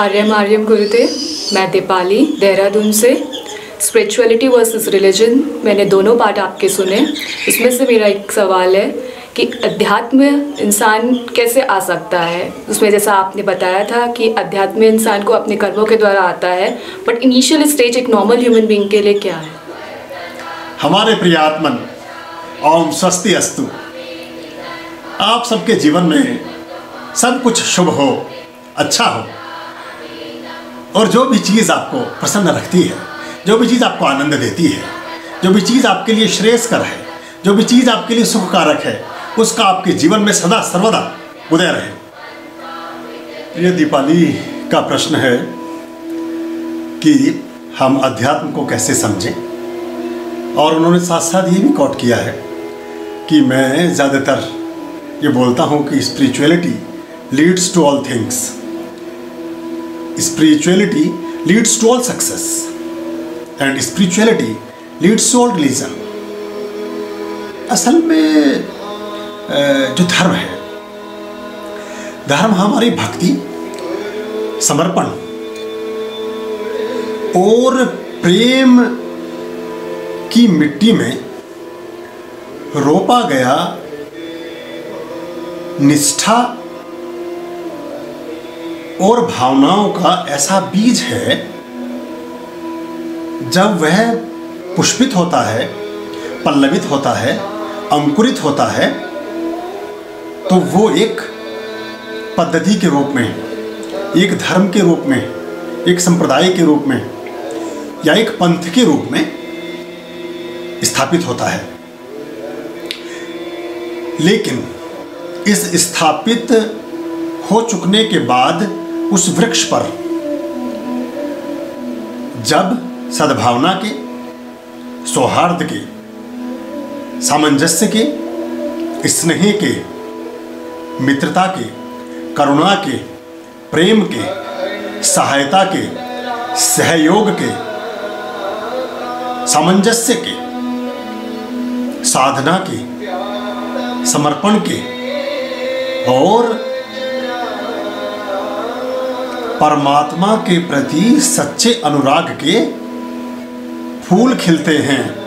आर्यम आर्यम गुरुदेव, मैं दीपाली, देहरादून से। Spirituality versus religion मैंने दोनों पार्ट आपके सुने। इसमें से मेरा एक सवाल है कि अध्यात्म इंसान कैसे आ सकता है? उसमें जैसा आपने बताया था कि अध्यात्म इंसान को अपने कर्मों के द्वारा आता है बट इनिशियल स्टेज एक नॉर्मल ह्यूमन बींग के लिए क्या है? हमारे प्रियात्मन ओम स्वस्ति अस्तु। आप सबके जीवन में सब कुछ शुभ हो अच्छा हो। और जो भी चीज़ आपको प्रसन्न रखती है, जो भी चीज़ आपको आनंद देती है, जो भी चीज़ आपके लिए श्रेयस्कर है, जो भी चीज़ आपके लिए सुखकारक है, उसका आपके जीवन में सदा सर्वदा उदय रहे। प्रिय दीपाली, का प्रश्न है कि हम अध्यात्म को कैसे समझें? और उन्होंने साथ साथ ये भी कॉट किया है कि मैं ज़्यादातर ये बोलता हूँ कि spirituality leads to all things spirituality leads to all success and spirituality leads to all religion असल में जो धर्म है, धर्म हमारी भक्ति, समर्पण, और प्रेम की मिट्टी में रोपा गया निष्ठा और भावनाओं का ऐसा बीज है, जब वह पुष्पित होता है, पल्लवित होता है, अंकुरित होता है तो वो एक पद्धति के रूप में, एक धर्म के रूप में, एक संप्रदाय के रूप में, या एक पंथ के रूप में स्थापित होता है। लेकिन इस स्थापित हो चुकने के बाद उस वृक्ष पर। जब सद्भावना के, सौहार्द के, सामंजस्य के, स्नेह के, मित्रता के, करुणा के, प्रेम के, सहायता के, सहयोग के, सामंजस्य के, साधना के, समर्पण के, और परमात्मा के प्रति सच्चे अनुराग के फूल खिलते हैं।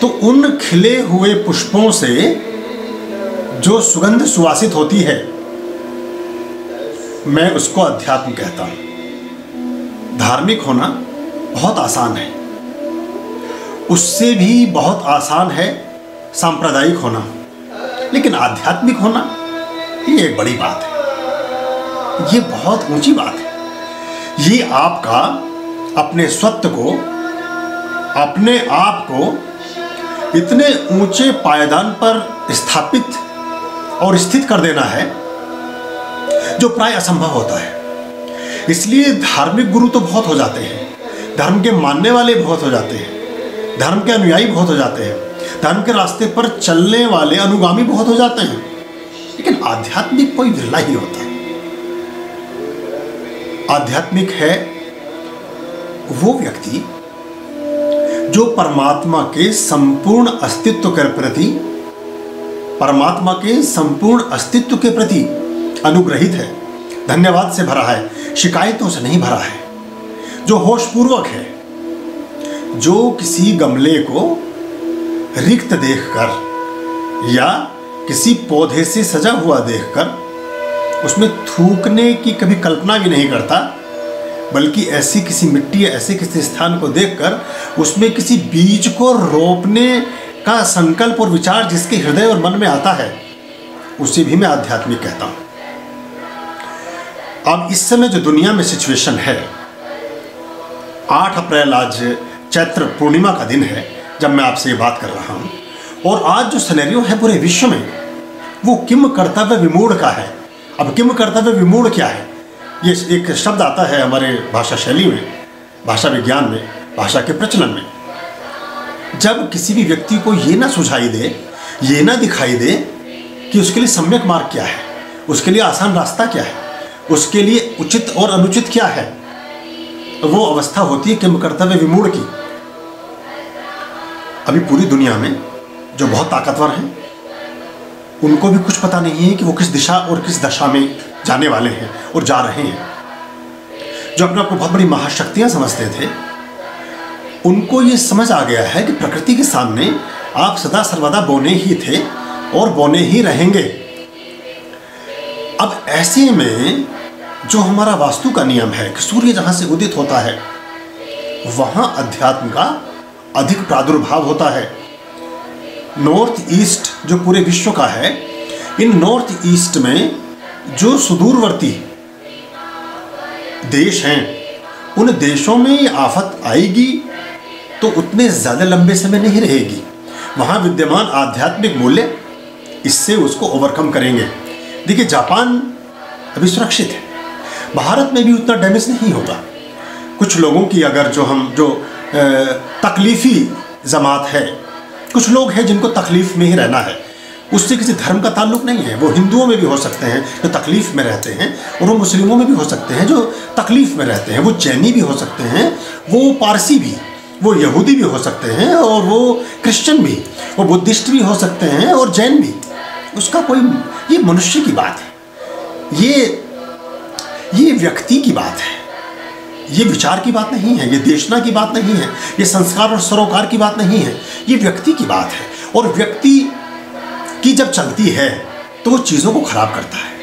तो उन खिले हुए पुष्पों से जो सुगंध सुवासित होती है, मैं उसको अध्यात्म कहता हूँ। धार्मिक होना बहुत आसान है। उससे भी बहुत आसान है सांप्रदायिक होना। लेकिन आध्यात्मिक होना ये एक बड़ी बात है। ये बहुत ऊँची बात है। ये आपका अपने स्वत्व को, अपने आप को इतने ऊँचे पायदान पर स्थापित और स्थित कर देना है, जो प्राय असंभव होता है। इसलिए धार्मिक गुरु तो बहुत हो जाते हैं। धर्म के मानने वाले बहुत हो जाते हैं। धर्म के अनुयायी बहुत हो जाते हैं। धर्म के रास्ते पर चलने वाले अनुगामी बहुत हो जाते हैं। लेकिन आध्यात्मिक कोई विरला ही होता। है आध्यात्मिक है, वो व्यक्ति जो परमात्मा के संपूर्ण अस्तित्व के प्रति, परमात्मा के संपूर्ण अस्तित्व के प्रति अनुग्रहित है, धन्यवाद से भरा है, शिकायतों से नहीं भरा है, जो होशपूर्वक है, जो किसी गमले को रिक्त देखकर या किसी पौधे से सजा हुआ देखकर उसमें थूकने की कभी कल्पना भी नहीं करता, बल्कि ऐसी किसी मिट्टी या ऐसे किसी स्थान को देखकर उसमें किसी बीज को रोपने का संकल्प और विचार जिसके हृदय और मन में आता है, उसे भी मैं आध्यात्मिक कहता हूँ। अब इस समय जो दुनिया में सिचुएशन है, आठ अप्रैल आज चैत्र पूर्णिमा का दिन है, जब मैं आपसे ये बात कर रहा हूँ। और आज जो सिनेरियो है पूरे विश्व में, वो किम कर्तव्य विमूढ़ का है। अब किम कर्तव्य विमूढ़ क्या है? ये एक शब्द आता है हमारे भाषा शैली में, भाषा विज्ञान में, भाषा के प्रचलन में। जब किसी भी व्यक्ति को ये ना सुझाई दे, ये ना दिखाई दे कि उसके लिए सम्यक मार्ग क्या है, उसके लिए आसान रास्ता क्या है, उसके लिए उचित और अनुचित क्या है, वो अवस्था होती है किम कर्तव्य विमूढ़ की। अभी पूरी दुनिया में जो बहुत ताकतवर हैं उनको भी कुछ पता नहीं है कि वो किस दिशा और किस दशा में जाने वाले हैं और जा रहे हैं। जो अपने आप को बहुत बड़ी महाशक्तियाँ समझते थे, उनको ये समझ आ गया है कि प्रकृति के सामने आप सदा सर्वदा बोने ही थे और बोने ही रहेंगे। अब ऐसे में जो हमारा वास्तु का नियम है कि सूर्य जहाँ से उदित होता है, वहाँ अध्यात्म का अधिक प्रादुर्भाव होता है। नॉर्थ ईस्ट जो पूरे विश्व का है, इन नॉर्थ ईस्ट में जो सुदूरवर्ती देश हैं, उन देशों में आफत आएगी तो उतने ज़्यादा लंबे समय नहीं रहेगी। वहाँ विद्यमान आध्यात्मिक मूल्य इससे उसको ओवरकम करेंगे। देखिए, जापान अभी सुरक्षित है। भारत में भी उतना डैमेज नहीं होगा। कुछ लोगों की अगर जो हम, जो तकलीफ़ी जमात है कुछ लोग हैं जिनको तकलीफ़ में ही रहना है। उससे किसी धर्म का ताल्लुक नहीं है। वो हिंदुओं में भी हो सकते हैं, जो तकलीफ़ में रहते हैं, और वो मुस्लिमों में भी हो सकते हैं, जो तकलीफ़ में रहते हैं। वो जैनी भी हो सकते हैं, वो पारसी भी, वो यहूदी भी हो सकते हैं, और वो क्रिश्चियन भी, वो बुद्धिस्ट भी हो सकते हैं, और जैन भी। उसका कोई, ये मनुष्य की बात है। ये ये व्यक्ति की बात है। ये विचार की बात नहीं है, ये देशना की बात नहीं है, ये संस्कार और सरोकार की बात नहीं है, ये व्यक्ति की बात है। और व्यक्ति की जब चलती है तो वो चीज़ों को खराब करता है।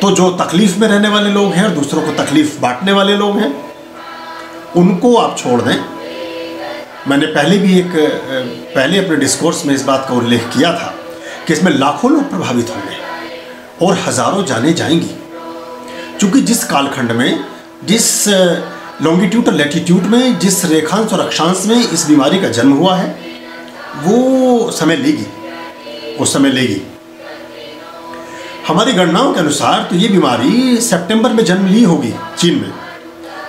तो जो तकलीफ़ में रहने वाले लोग हैं और दूसरों को तकलीफ़ बांटने वाले लोग हैं, उनको आप छोड़ दें। मैंने पहले भी एक, पहले अपने डिस्कोर्स में इस बात का उल्लेख किया था कि इसमें लाखों लोग प्रभावित होंगे और हज़ारों जाने जाएँगी। क्योंकि जिस कालखंड में जिस लॉन्गिट्यूड और लेटीट्यूड में, जिस रेखांश और अक्षांश में इस बीमारी का जन्म हुआ है, वो समय लेगी, वो समय लेगी। हमारी गणनाओं के अनुसार तो ये बीमारी सितंबर में जन्म ली होगी, चीन में।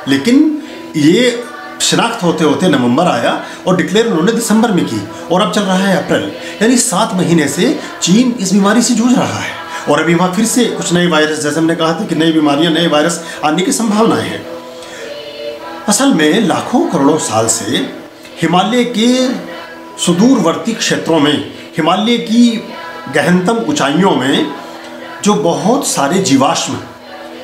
लेकिन ये शिनाख्त होते होते नवंबर आया और डिक्लेयर उन्होंने दिसंबर में की, और अब चल रहा है अप्रैल। यानी सात महीने से चीन इस बीमारी से जूझ रहा है। और अभी वहाँ फिर से कुछ नए वायरस जैसे हमने कहा था कि नई बीमारियाँ, नए वायरस आने की संभावनाएँ हैं। असल में लाखों करोड़ों साल से हिमालय के सुदूरवर्ती क्षेत्रों में, हिमालय की गहनतम ऊंचाइयों में जो बहुत सारे जीवाश्म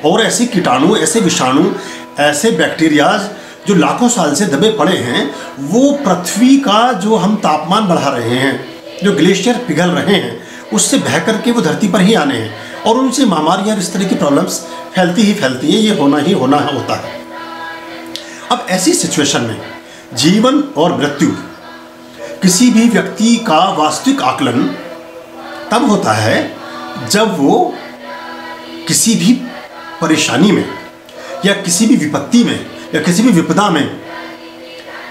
और ऐसे कीटाणु, ऐसे विषाणु, ऐसे बैक्टीरियाज जो लाखों साल से दबे पड़े हैं, वो पृथ्वी का जो हम तापमान बढ़ा रहे हैं, जो ग्लेशियर पिघल रहे हैं उससे बह करके वो धरती पर ही आने हैं और उनसे महामारी और इस तरह की प्रॉब्लम्स फैलती ही फैलती है, ये होना ही होना होता है। अब ऐसी सिचुएशन में जीवन और मृत्यु, किसी भी व्यक्ति का वास्तविक आकलन तब होता है जब वो किसी भी परेशानी में या किसी भी विपत्ति में या किसी भी विपदा में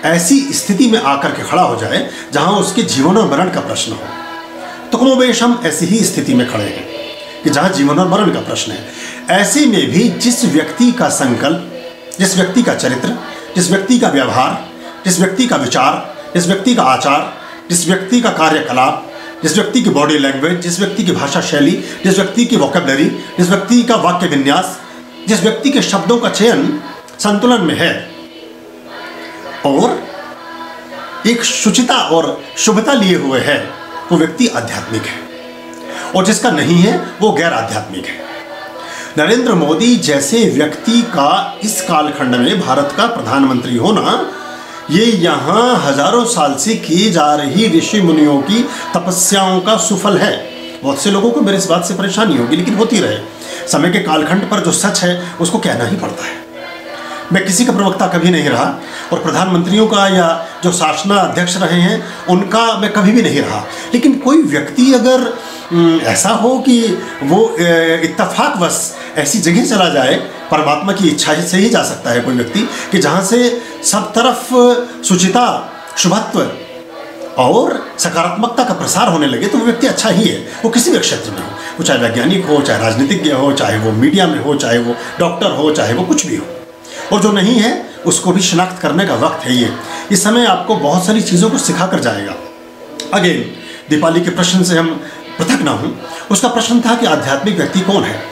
ऐसी स्थिति में आकर के खड़ा हो जाए जहाँ उसके जीवन और मरण का प्रश्न हो। तो कमोबेश हम ऐसी ही स्थिति में खड़े हैं कि जहाँ जीवन और मरण का प्रश्न है ऐसे में भी जिस व्यक्ति का संकल्प जिस व्यक्ति का चरित्र जिस व्यक्ति का व्यवहार जिस व्यक्ति का विचार जिस व्यक्ति का आचार जिस व्यक्ति का कार्यकलाप जिस व्यक्ति की बॉडी लैंग्वेज जिस व्यक्ति की भाषा शैली जिस व्यक्ति की वोकेबलरी जिस व्यक्ति का वाक्य विन्यास जिस व्यक्ति के शब्दों का चयन संतुलन में है और एक शुचिता और शुभता लिए हुए है वो व्यक्ति आध्यात्मिक है। और जिसका नहीं है, वो गैर आध्यात्मिक है। नरेंद्र मोदी जैसे व्यक्ति का इस कालखंड में भारत का प्रधानमंत्री होना, ये यहाँ हज़ारों साल से की जा रही ऋषि मुनियों की तपस्याओं का सुफल है। बहुत से लोगों को मेरे इस बात से परेशानी होगी, लेकिन होती रहे। समय के कालखंड पर जो सच है, उसको कहना ही पड़ता है। मैं किसी का प्रवक्ता कभी नहीं रहा और प्रधानमंत्रियों का या जो शासना अध्यक्ष रहे हैं, उनका मैं कभी भी नहीं रहा। लेकिन कोई व्यक्ति अगर ऐसा हो कि वो इत्तफाकवश ऐसी जगह चला जाए, परमात्मा की इच्छा से ही जा सकता है कोई व्यक्ति, कि जहाँ से सब तरफ़ शुचिता शुभत्व और सकारात्मकता का प्रसार होने लगे तो वो व्यक्ति अच्छा ही है। वो किसी भी क्षेत्र में हो, वो चाहे वैज्ञानिक हो, चाहे राजनीतिज्ञ हो, चाहे वो मीडिया में हो, चाहे वो डॉक्टर हो, चाहे वो कुछ भी हो। और जो नहीं है, उसको भी शिनाख्त करने का वक्त है ये। इस समय आपको बहुत सारी चीज़ों को सिखा कर जाएगा। अगेन दीपाली के प्रश्न से हम पृथक ना हूँ। उसका प्रश्न था कि आध्यात्मिक व्यक्ति कौन है?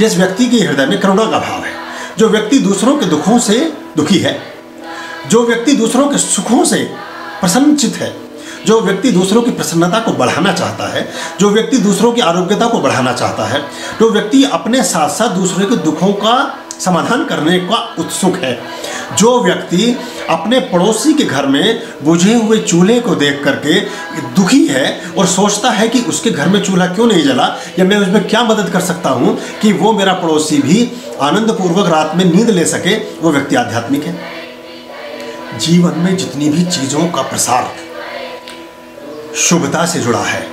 जिस व्यक्ति के हृदय में करुणा का भाव है। जो व्यक्ति दूसरों के दुखों से दुखी है। जो व्यक्ति दूसरों के सुखों से प्रसन्नचित है। जो व्यक्ति दूसरों की प्रसन्नता को बढ़ाना चाहता है। जो व्यक्ति दूसरों की आरोग्यता को बढ़ाना चाहता है। जो व्यक्ति अपने साथ साथ दूसरों के दुखों का समाधान करने का उत्सुक है। जो व्यक्ति अपने पड़ोसी के घर में बुझे हुए चूल्हे को देख करके दुखी है और सोचता है कि उसके घर में चूल्हा क्यों नहीं जला, या मैं उसमें क्या मदद कर सकता हूँ कि वो मेरा पड़ोसी भी आनंदपूर्वक रात में नींद ले सके, वो व्यक्ति आध्यात्मिक है। जीवन में जितनी भी चीज़ों का प्रसार शुभता से जुड़ा है,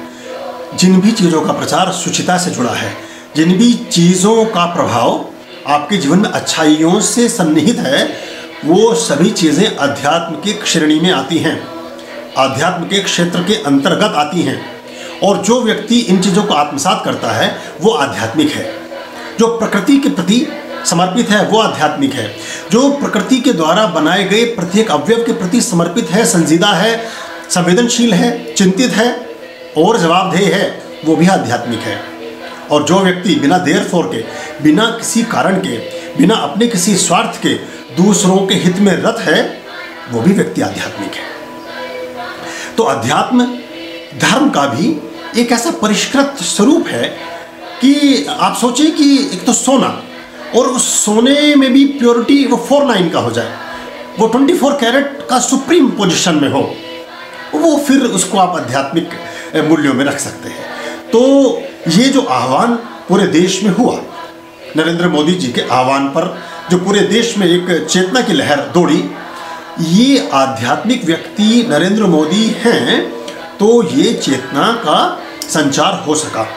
जिन भी चीज़ों का प्रचार सुचिता से जुड़ा है, जिन भी चीज़ों का प्रभाव आपके जीवन में अच्छाइयों से सन्निहित है, वो सभी चीज़ें अध्यात्म की श्रेणी में आती हैं। अध्यात्म के क्षेत्र के अंतर्गत आती हैं और जो व्यक्ति इन चीज़ों को आत्मसात करता है, वो आध्यात्मिक है। जो प्रकृति के प्रति समर्पित है, वो आध्यात्मिक है। जो प्रकृति के द्वारा बनाए गए प्रत्येक अवयव के प्रति समर्पित है, संजीदा है, संवेदनशील है, चिंतित है और जवाबदेह है, वो भी आध्यात्मिक है। और जो व्यक्ति बिना देर फोर के बिना किसी कारण के, बिना अपने किसी स्वार्थ के दूसरों के हित में रत है, वो भी व्यक्ति आध्यात्मिक है। तो अध्यात्म धर्म का भी एक ऐसा परिष्कृत स्वरूप है कि आप सोचें कि एक तो सोना और उस सोने में भी प्योरिटी वो फोर नाइन का हो जाए। वो ट्वेंटी फोर कैरेट का सुप्रीम पोजीशन में हो, वो फिर उसको आप आध्यात्मिक मूल्यों में रख सकते हैं। तो ये जो आह्वान पूरे देश में हुआ नरेंद्र मोदी जी के आह्वान पर जो पूरे देश में एक चेतना की लहर दौड़ी, ये आध्यात्मिक व्यक्ति नरेंद्र मोदी हैं तो ये चेतना का संचार हो सका।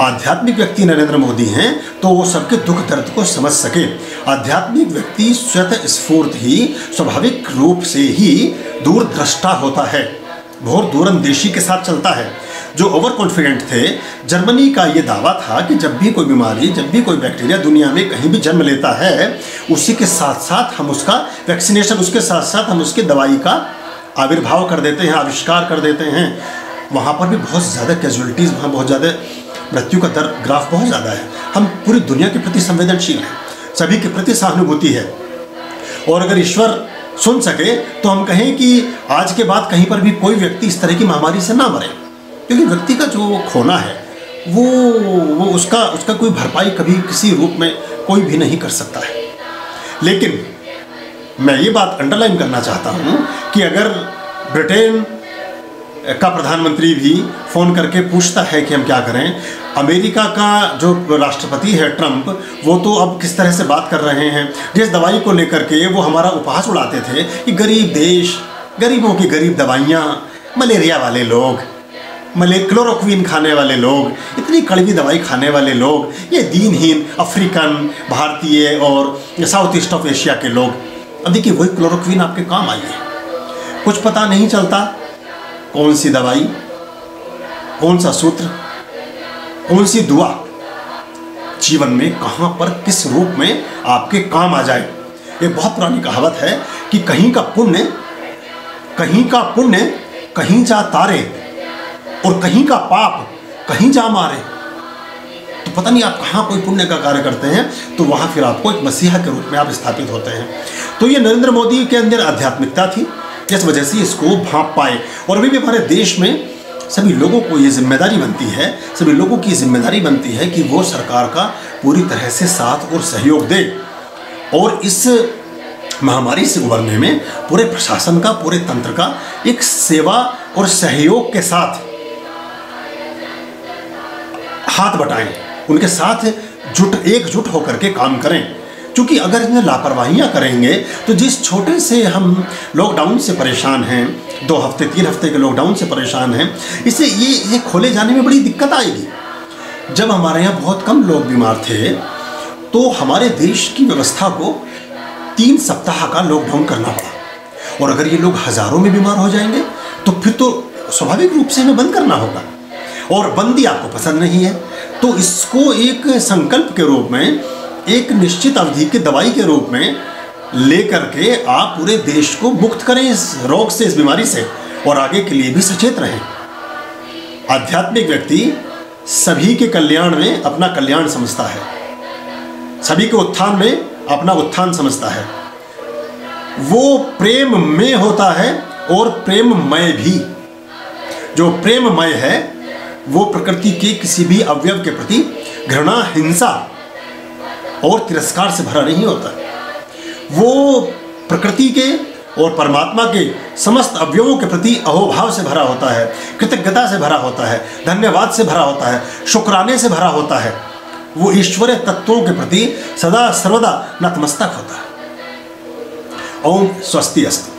आध्यात्मिक व्यक्ति नरेंद्र मोदी हैं तो वो सबके दुख दर्द को समझ सके। आध्यात्मिक व्यक्ति स्वतः स्फूर्त ही, स्वाभाविक रूप से ही दूरदृष्टा होता है, बहुत दूरंदेशी के साथ चलता है। जो ओवर कॉन्फिडेंट थे, जर्मनी का ये दावा था कि जब भी कोई बीमारी, जब भी कोई बैक्टीरिया दुनिया में कहीं भी जन्म लेता है, उसी के साथ साथ हम उसका वैक्सीनेशन उसके साथ साथ हम उसके दवाई का आविर्भाव कर देते हैं, आविष्कार कर देते हैं। वहाँ पर भी बहुत ज़्यादा कैजुअलिटीज़ वहाँ बहुत ज़्यादा मृत्यु का दर ग्राफ बहुत ज़्यादा है। हम पूरी दुनिया के प्रति संवेदनशील हैं, सभी के प्रति सहानुभूति है। और अगर ईश्वर सुन सके तो हम कहें कि आज के बाद कहीं पर भी कोई व्यक्ति इस तरह की महामारी से ना मरे। क्योंकि व्यक्ति का जो खोना है, वो वो उसका उसका कोई भरपाई कभी किसी रूप में कोई भी नहीं कर सकता है। लेकिन मैं ये बात अंडरलाइन करना चाहता हूँ कि अगर ब्रिटेन का प्रधानमंत्री भी फ़ोन करके पूछता है कि हम क्या करें, अमेरिका का जो राष्ट्रपति है ट्रंप, वो तो अब किस तरह से बात कर रहे हैं, जिस दवाई को लेकर के वो हमारा उपहास उड़ाते थे कि गरीब देश, गरीबों की गरीब दवाइयाँ, मलेरिया वाले लोग मले क्लोरोक्विन खाने वाले लोग, इतनी कड़वी दवाई खाने वाले लोग, ये दीनहीन अफ्रीकन, भारतीय और साउथ ईस्ट ऑफ़ एशिया के लोग। अब देखिए, वही क्लोरोक्विन आपके काम आई है। कुछ पता नहीं चलता कौन सी दवाई, कौन सा सूत्र, कौन सी दुआ जीवन में कहाँ पर किस रूप में आपके काम आ जाए। ये बहुत पुरानी कहावत है कि कहीं का पुण्य, कहीं का पुण्य, कहीं जा तारे। और कहीं का पाप कहीं जा मारे तो पता नहीं आप कहाँ कोई पुण्य का कार्य करते हैं तो वहाँ फिर आपको एक मसीहा के रूप में आप स्थापित होते हैं। तो ये नरेंद्र मोदी के अंदर आध्यात्मिकता थी, जिस वजह से इसको भाप पाए। और अभी भी हमारे देश में सभी लोगों को ये ज़िम्मेदारी बनती है, सभी लोगों की ज़िम्मेदारी बनती है कि वो सरकार का पूरी तरह से साथ और सहयोग दे। और इस महामारी से उबरने में पूरे प्रशासन का, पूरे तंत्र का एक सेवा और सहयोग के साथ हाथ बटाएँ, उनके साथ जुट, एकजुट होकर के काम करें। क्योंकि अगर इन्हें लापरवाहियाँ करेंगे तो जिस छोटे से हम लॉकडाउन से परेशान हैं, दो हफ़्ते, तीन हफ़्ते के लॉकडाउन से परेशान हैं इससे ये ये खोले जाने में बड़ी दिक्कत आएगी। जब हमारे यहाँ बहुत कम लोग बीमार थे तो हमारे देश की व्यवस्था को तीन सप्ताह का लॉकडाउन करना पड़ा। और अगर ये लोग हज़ारों में बीमार हो जाएँगे तो फिर तो स्वाभाविक रूप से हमें बंद करना होगा। और बंदी आपको पसंद नहीं है तो इसको एक संकल्प के रूप में, एक निश्चित अवधि की दवाई के रूप में लेकर के आप पूरे देश को मुक्त करें इस रोग से, इस बीमारी से, और आगे के लिए भी सचेत रहें। आध्यात्मिक व्यक्ति सभी के कल्याण में अपना कल्याण समझता है। सभी के उत्थान में अपना उत्थान समझता है। वो प्रेम में होता है और प्रेममय भी। जो प्रेममय है वो प्रकृति के किसी भी अवयव के प्रति घृणा, हिंसा और तिरस्कार से भरा नहीं होता। वो प्रकृति के और परमात्मा के समस्त अवयवों के प्रति अहोभाव से भरा होता है, कृतज्ञता से भरा होता है, धन्यवाद से भरा होता है, शुक्राने से भरा होता है। वो ईश्वरीय तत्वों के प्रति सदा सर्वदा नतमस्तक होता है। ओम स्वस्ति अस्त।